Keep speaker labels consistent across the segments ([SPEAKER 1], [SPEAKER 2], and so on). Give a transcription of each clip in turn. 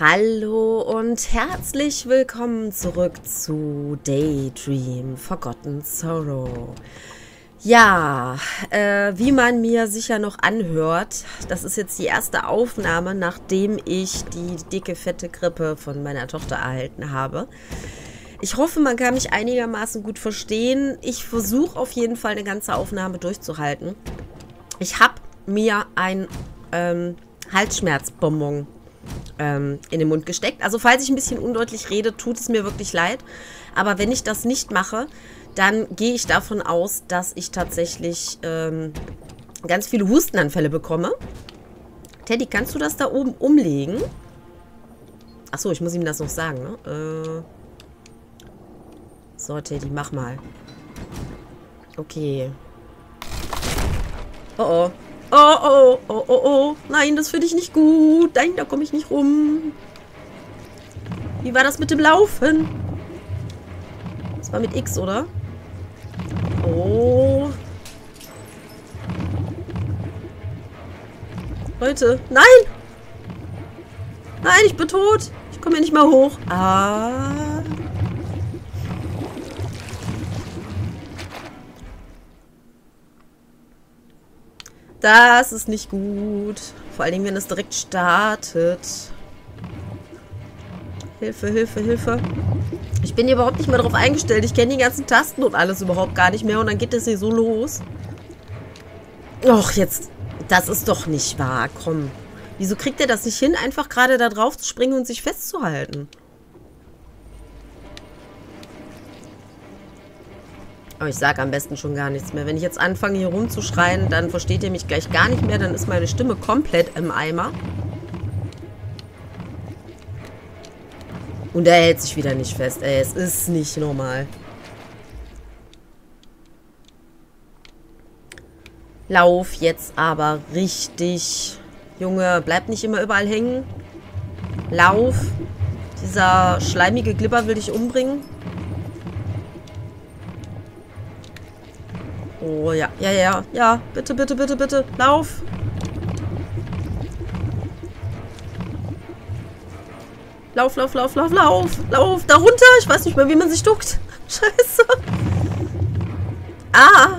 [SPEAKER 1] Hallo und herzlich willkommen zurück zu Daydream Forgotten Sorrow. Ja, äh, wie man mir sicher noch anhört, das ist jetzt die erste Aufnahme, nachdem ich die dicke, fette Grippe von meiner Tochter erhalten habe. Ich hoffe, man kann mich einigermaßen gut verstehen. Ich versuche auf jeden Fall eine ganze Aufnahme durchzuhalten. Ich habe mir ein ähm, Halsschmerzbonbon ähm, in den Mund gesteckt. Also falls ich ein bisschen undeutlich rede, tut es mir wirklich leid. Aber wenn ich das nicht mache, dann gehe ich davon aus, dass ich tatsächlich ähm, ganz viele Hustenanfälle bekomme. Teddy, kannst du das da oben umlegen? Achso, ich muss ihm das noch sagen, ne? Äh so, Teddy, mach mal. Okay. Oh oh. Oh, oh, oh, oh, oh. Nein, das finde ich nicht gut. Nein, da komme ich nicht rum. Wie war das mit dem Laufen? Das war mit X, oder? Oh. Leute, nein! Nein, ich bin tot. Ich komme hier nicht mehr hoch. Ah. Das ist nicht gut. Vor allen Dingen, wenn es direkt startet. Hilfe, Hilfe, Hilfe. Ich bin hier überhaupt nicht mehr drauf eingestellt. Ich kenne die ganzen Tasten und alles überhaupt gar nicht mehr. Und dann geht das hier so los. Och, jetzt. Das ist doch nicht wahr. Komm. Wieso kriegt er das nicht hin, einfach gerade da drauf zu springen und sich festzuhalten? Aber ich sage am besten schon gar nichts mehr. Wenn ich jetzt anfange, hier rumzuschreien, dann versteht ihr mich gleich gar nicht mehr. Dann ist meine Stimme komplett im Eimer. Und er hält sich wieder nicht fest. Ey, es ist nicht normal. Lauf jetzt aber richtig. Junge, bleib nicht immer überall hängen. Lauf. Dieser schleimige Glipper will dich umbringen. Oh, ja. Ja, ja, ja. Bitte, bitte, bitte, bitte. Lauf. Lauf, lauf, lauf, lauf, lauf. Lauf. Da runter. Ich weiß nicht mehr, wie man sich duckt. Scheiße. Ah.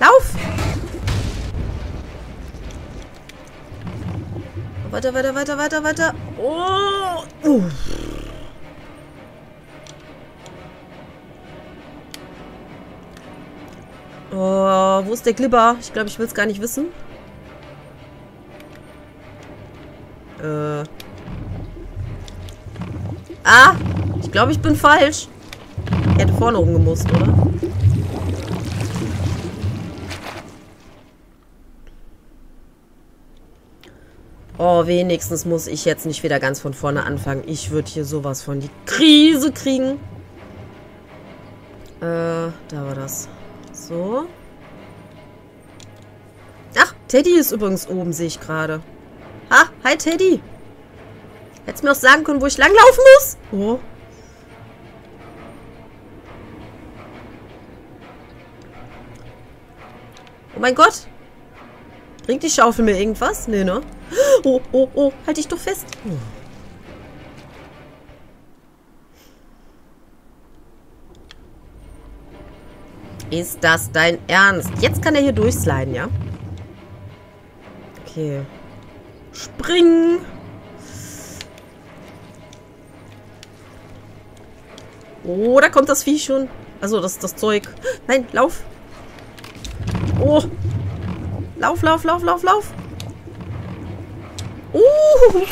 [SPEAKER 1] Lauf. Weiter, weiter, weiter, weiter, weiter. Oh. Uh. Oh, wo ist der Glibber? Ich glaube, ich will es gar nicht wissen. Äh. Ah! Ich glaube, ich bin falsch. Ich hätte vorne rumgemusst, oder? Oh, wenigstens muss ich jetzt nicht wieder ganz von vorne anfangen. Ich würde hier sowas von die Krise kriegen. Äh, da war das. So. Ach, Teddy ist übrigens oben, sehe ich gerade. Ha, hi Teddy. Hättest mir auch sagen können, wo ich langlaufen muss? Oh. Oh mein Gott. Bringt die Schaufel mir irgendwas? Nee, ne? Oh, oh, oh. Halt dich doch fest. Oh. Ist das dein Ernst? Jetzt kann er hier durchsliden, ja? Okay. Springen! Oh, da kommt das Vieh schon. Also das das Zeug. Nein, lauf. Oh. Lauf, lauf, lauf, lauf, lauf. Uh.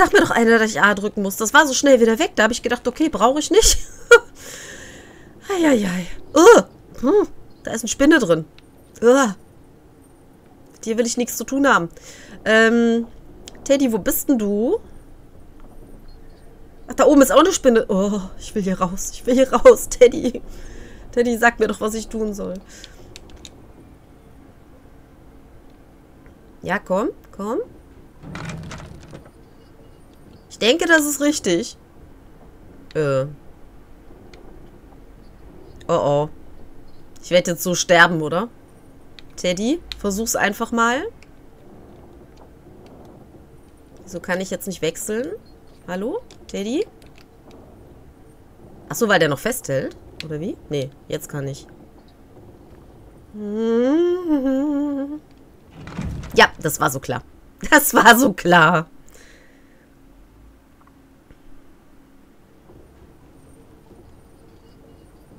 [SPEAKER 1] Oh, sag mir doch einer, dass ich A drücken muss. Das war so schnell wieder weg. Da habe ich gedacht, okay, brauche ich nicht. Eieiei. Oh, hm, da ist eine Spinne drin. Oh. Mit dir will ich nichts zu tun haben. Ähm, Teddy, wo bist denn du? Ach, da oben ist auch eine Spinne. Oh, ich will hier raus. Ich will hier raus, Teddy. Teddy, sag mir doch, was ich tun soll. Ja, komm, komm denke, das ist richtig. Äh. Oh oh. Ich werde jetzt so sterben, oder? Teddy, versuch's einfach mal. Wieso kann ich jetzt nicht wechseln? Hallo? Teddy? Achso, weil der noch festhält? Oder wie? Nee, jetzt kann ich. Ja, das war so klar. Das war so klar.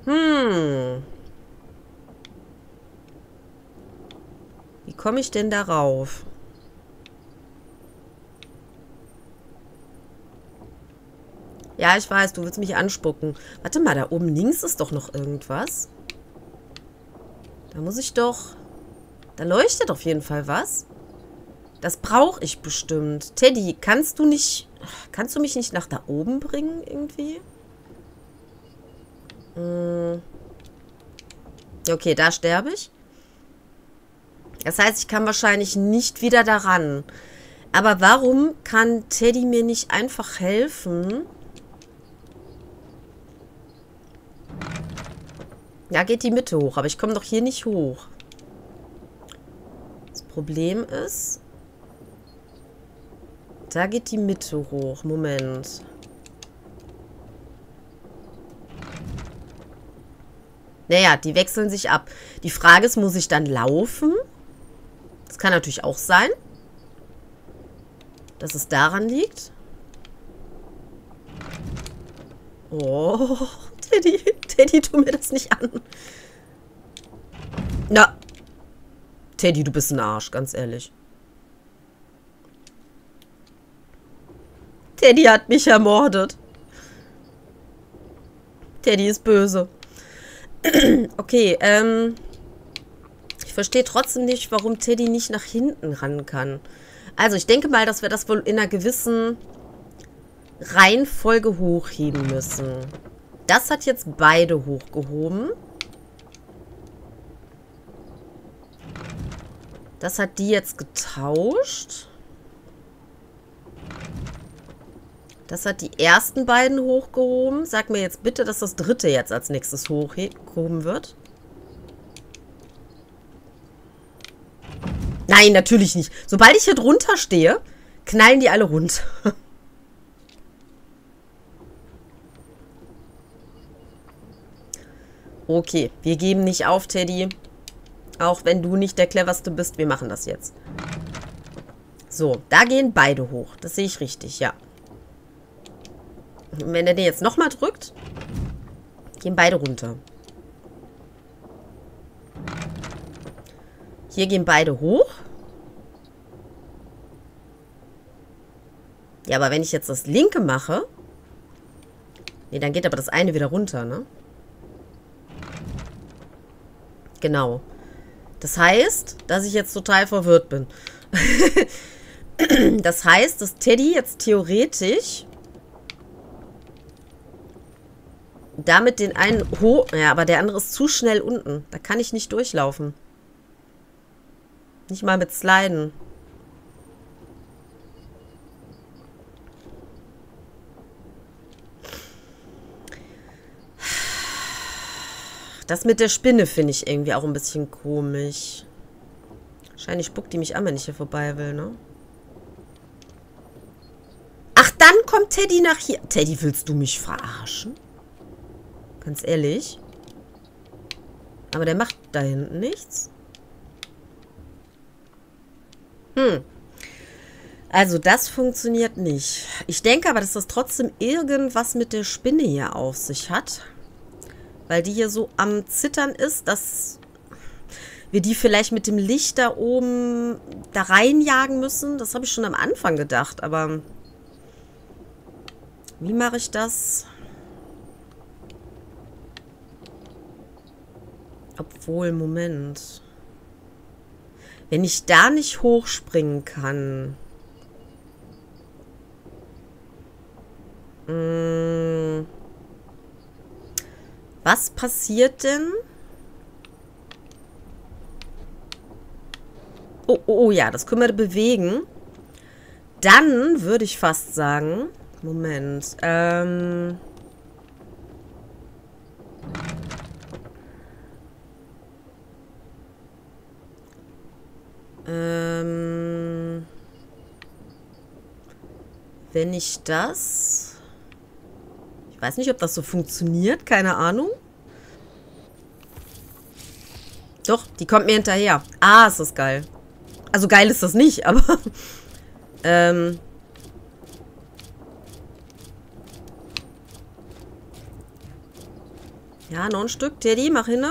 [SPEAKER 1] Hm. Wie komme ich denn darauf? Ja, ich weiß, du willst mich anspucken. Warte mal, da oben links ist doch noch irgendwas. Da muss ich doch... Da leuchtet auf jeden Fall was. Das brauche ich bestimmt. Teddy, kannst du nicht... Kannst du mich nicht nach da oben bringen irgendwie? Hm. Okay, da sterbe ich. Das heißt, ich kann wahrscheinlich nicht wieder daran. Aber warum kann Teddy mir nicht einfach helfen? Ja, geht die Mitte hoch, aber ich komme doch hier nicht hoch. Das Problem ist... Da geht die Mitte hoch. Moment. Naja, die wechseln sich ab. Die Frage ist, muss ich dann laufen? Das kann natürlich auch sein. Dass es daran liegt. Oh, Teddy, Teddy, tu mir das nicht an. Na. Teddy, du bist ein Arsch, ganz ehrlich. Teddy hat mich ermordet. Teddy ist böse. okay, ähm... Ich verstehe trotzdem nicht, warum Teddy nicht nach hinten ran kann. Also, ich denke mal, dass wir das wohl in einer gewissen Reihenfolge hochheben müssen. Das hat jetzt beide hochgehoben. Das hat die jetzt getauscht. Das hat die ersten beiden hochgehoben. Sag mir jetzt bitte, dass das dritte jetzt als nächstes hochgehoben wird. Nein, natürlich nicht. Sobald ich hier drunter stehe, knallen die alle runter. Okay, wir geben nicht auf, Teddy. Auch wenn du nicht der cleverste bist, wir machen das jetzt. So, da gehen beide hoch. Das sehe ich richtig, ja. Und wenn er den jetzt nochmal drückt, gehen beide runter. Hier gehen beide hoch. Ja, aber wenn ich jetzt das linke mache... Nee, dann geht aber das eine wieder runter, ne? Genau. Das heißt, dass ich jetzt total verwirrt bin. das heißt, dass Teddy jetzt theoretisch damit den einen hoch... Ja, aber der andere ist zu schnell unten. Da kann ich nicht durchlaufen. Nicht mal mit Sliden. Das mit der Spinne finde ich irgendwie auch ein bisschen komisch. Wahrscheinlich spuckt die mich an, wenn ich hier vorbei will, ne? Ach, dann kommt Teddy nach hier. Teddy, willst du mich verarschen? Ganz ehrlich. Aber der macht da hinten nichts. Hm. Also das funktioniert nicht. Ich denke aber, dass das trotzdem irgendwas mit der Spinne hier auf sich hat. Weil die hier so am Zittern ist, dass wir die vielleicht mit dem Licht da oben da reinjagen müssen. Das habe ich schon am Anfang gedacht, aber wie mache ich das? Obwohl, Moment. Wenn ich da nicht hochspringen kann. Mh, hm. Was passiert denn? Oh, oh, oh ja, das können wir bewegen. Dann würde ich fast sagen... Moment. Ähm... wenn ich das... Ich weiß nicht, ob das so funktioniert. Keine Ahnung. Doch, die kommt mir hinterher. Ah, ist das geil. Also geil ist das nicht, aber... ähm... Ja, noch ein Stück. Teddy, mach hin.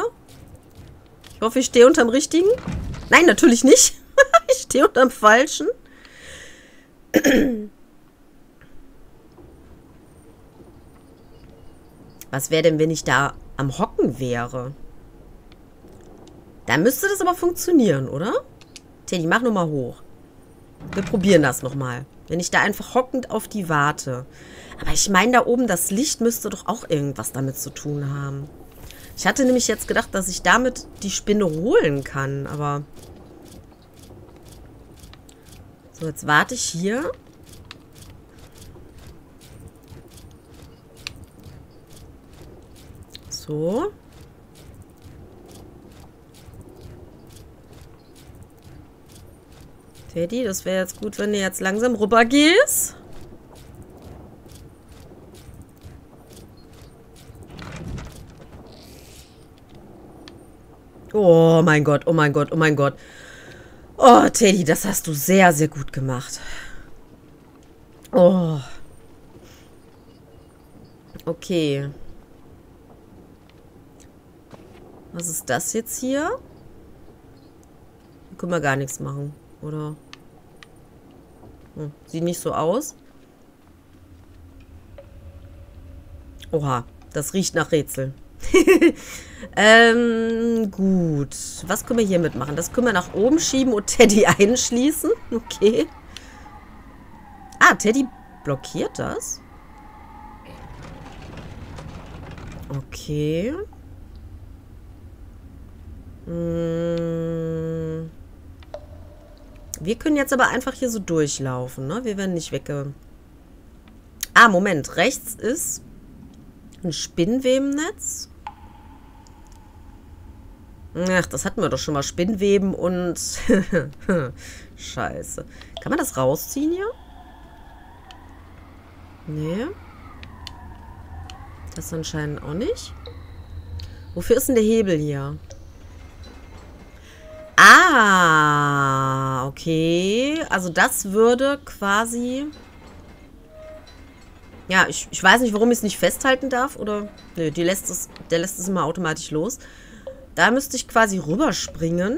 [SPEAKER 1] Ich hoffe, ich stehe unterm richtigen. Nein, natürlich nicht. ich stehe unterm falschen. Was wäre denn, wenn ich da am Hocken wäre? Dann müsste das aber funktionieren, oder? Teddy, mach nochmal hoch. Wir probieren das nochmal. Wenn ich da einfach hockend auf die warte. Aber ich meine, da oben das Licht müsste doch auch irgendwas damit zu tun haben. Ich hatte nämlich jetzt gedacht, dass ich damit die Spinne holen kann, aber... So, jetzt warte ich hier. So. Teddy, das wäre jetzt gut, wenn du jetzt langsam rüber gehst. Oh mein Gott, oh mein Gott, oh mein Gott. Oh, Teddy, das hast du sehr, sehr gut gemacht. Oh. Okay. Was ist das jetzt hier? Hier können wir gar nichts machen, oder? Hm, sieht nicht so aus. Oha, das riecht nach Rätsel. ähm, gut. Was können wir hier mitmachen? Das können wir nach oben schieben und Teddy einschließen. Okay. Ah, Teddy blockiert das. Okay. Hm. Wir können jetzt aber einfach hier so durchlaufen, ne? Wir werden nicht wegge... Ah, Moment. Rechts ist ein Spinnwebennetz. Ach, das hatten wir doch schon mal. Spinnweben und... Scheiße. Kann man das rausziehen hier? Nee. Das anscheinend auch nicht. Wofür ist denn der Hebel hier? Ah, okay. Also das würde quasi... Ja, ich, ich weiß nicht, warum ich es nicht festhalten darf. Oder... Nö, die lässt es, der lässt es immer automatisch los. Da müsste ich quasi rüberspringen.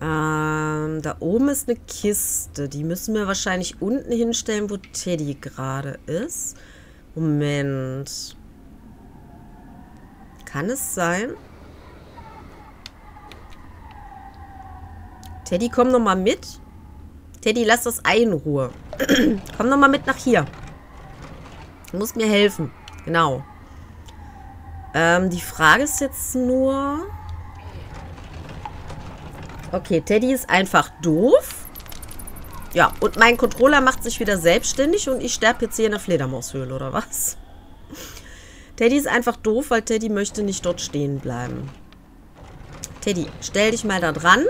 [SPEAKER 1] Ähm, da oben ist eine Kiste. Die müssen wir wahrscheinlich unten hinstellen, wo Teddy gerade ist. Moment. Kann es sein? Teddy, komm noch mal mit. Teddy, lass das Ei in Ruhe. komm noch mal mit nach hier. Du musst mir helfen. Genau. Ähm, die Frage ist jetzt nur... Okay, Teddy ist einfach doof. Ja, und mein Controller macht sich wieder selbstständig und ich sterbe jetzt hier in der Fledermaushöhle, oder was? Teddy ist einfach doof, weil Teddy möchte nicht dort stehen bleiben. Teddy, stell dich mal da dran.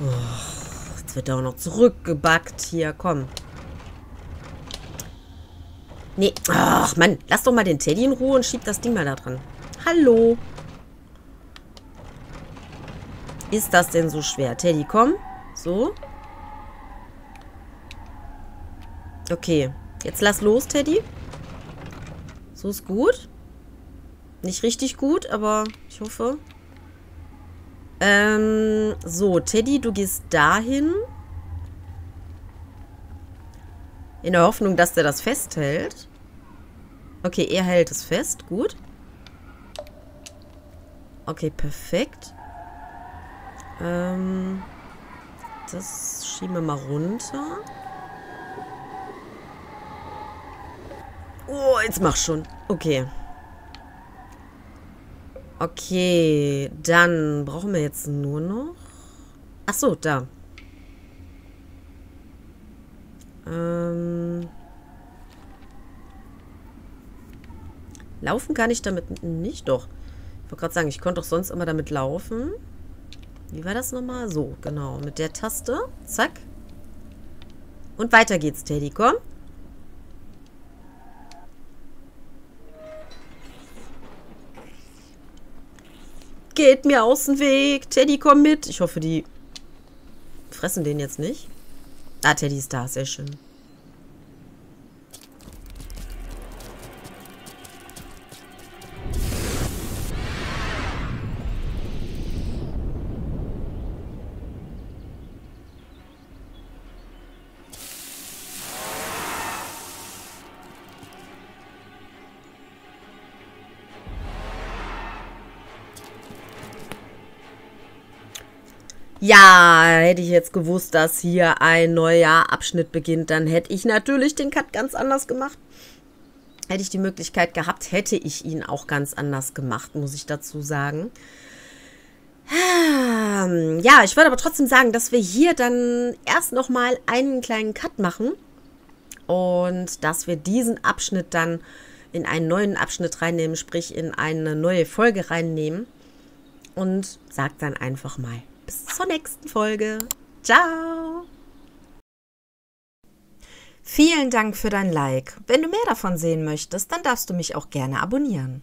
[SPEAKER 1] Oh, jetzt wird er auch noch zurückgebackt. Hier, komm. Nee. Ach, Mann. Lass doch mal den Teddy in Ruhe und schieb das Ding mal da dran. Hallo. Ist das denn so schwer? Teddy, komm. So. Okay. Jetzt lass los, Teddy. So ist gut. Nicht richtig gut, aber ich hoffe. Ähm, so, Teddy, du gehst dahin. In der Hoffnung, dass der das festhält. Okay, er hält es fest. Gut. Okay, perfekt. Ähm, das schieben wir mal runter. Oh, jetzt mach schon. Okay. Okay, dann brauchen wir jetzt nur noch... Ach so, da. Ähm, laufen kann ich damit nicht, doch. Ich wollte gerade sagen, ich konnte doch sonst immer damit laufen. Wie war das nochmal? So, genau. Mit der Taste. Zack. Und weiter geht's, Teddy. Komm. Geht mir aus dem Weg. Teddy, komm mit. Ich hoffe, die fressen den jetzt nicht. Ah, Teddy ist da. Sehr schön. Ja, hätte ich jetzt gewusst, dass hier ein neuer Abschnitt beginnt, dann hätte ich natürlich den Cut ganz anders gemacht. Hätte ich die Möglichkeit gehabt, hätte ich ihn auch ganz anders gemacht, muss ich dazu sagen. Ähm, ja, ich würde aber trotzdem sagen, dass wir hier dann erst nochmal einen kleinen Cut machen und dass wir diesen Abschnitt dann in einen neuen Abschnitt reinnehmen, sprich in eine neue Folge reinnehmen und sagt dann einfach mal bis zur nächsten Folge. Ciao!
[SPEAKER 2] Vielen Dank für dein Like. Wenn du mehr davon sehen möchtest, dann darfst du mich auch gerne abonnieren.